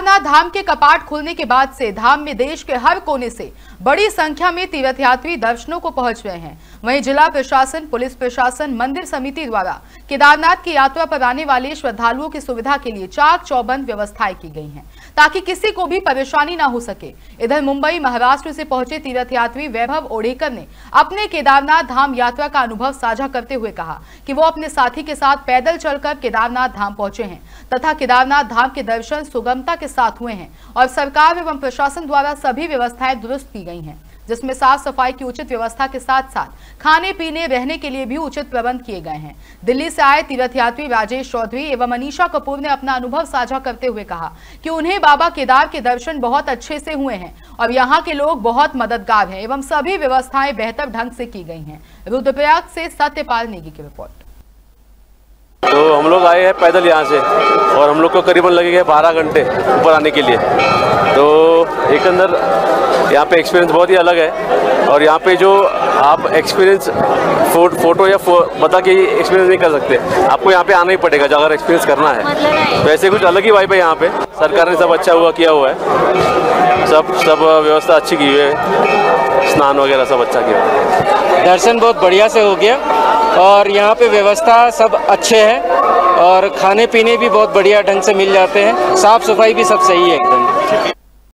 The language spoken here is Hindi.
केदारनाथ धाम के कपाट खुलने के बाद से धाम में देश के हर कोने से बड़ी संख्या में तीर्थयात्री दर्शनों को पहुँच रहे हैं। वहीं जिला प्रशासन, पुलिस प्रशासन, मंदिर समिति द्वारा केदारनाथ की यात्रा पर आने वाले श्रद्धालुओं की सुविधा के लिए चाक चौबंद व्यवस्थाएँ की गई हैं, ताकि किसी को भी परेशानी ना हो सके। इधर मुंबई, महाराष्ट्र से पहुँचे तीर्थयात्री वैभव ओडेकर ने अपने केदारनाथ धाम यात्रा का अनुभव साझा करते हुए कहा कि वो अपने साथी के साथ पैदल चलकर केदारनाथ धाम पहुँचे हैं, तथा केदारनाथ धाम के दर्शन सुगमता के साथ हुए हैं और सरकार एवं प्रशासन द्वारा सभी व्यवस्थाएँ दुरुस्त की गई हैं, जिसमें साफ़ सफ़ाई की उचित व्यवस्था के साथ साथ खाने, पीने, रहने के लिए भी उचित प्रबंध किए गए हैं। दिल्ली से आए तीर्थयात्री राजेश चौधरी एवं अनीशा कपूर ने अपना अनुभव साझा करते हुए कहा कि उन्हें बाबा केदार के दर्शन बहुत अच्छे से हुए हैं और यहाँ के लोग बहुत मददगार हैं एवं सभी व्यवस्थाएँ बेहतर ढंग से की गई हैं। रुद्रप्रयाग से सत्यपाल नेगी की रिपोर्ट। तो हम लोग आए हैं पैदल यहाँ से और हम लोग को करीबन लगेगा बारह घंटे ऊपर आने के लिए। तो एक अंदर यहाँ पे एक्सपीरियंस बहुत ही अलग है। और यहाँ पे जो आप एक्सपीरियंस फो, फ़ोटो या फो, बता के एक्सपीरियंस नहीं कर सकते। आपको यहाँ पे आना ही पड़ेगा जो अगर एक्सपीरियंस करना है। तो ऐसे कुछ अलग ही वाइब है यहाँ पे। सरकार ने सब अच्छा हुआ किया हुआ है। सब सब व्यवस्था अच्छी की हुई है। स्नान वगैरह सब अच्छा किया। हुआ दर्शन बहुत बढ़िया से हो गया। और यहाँ पे व्यवस्था सब अच्छे हैं। और खाने पीने भी बहुत बढ़िया ढंग से मिल जाते हैं। साफ़ सफ़ाई भी सब सही है एकदम।